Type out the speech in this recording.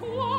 Quoi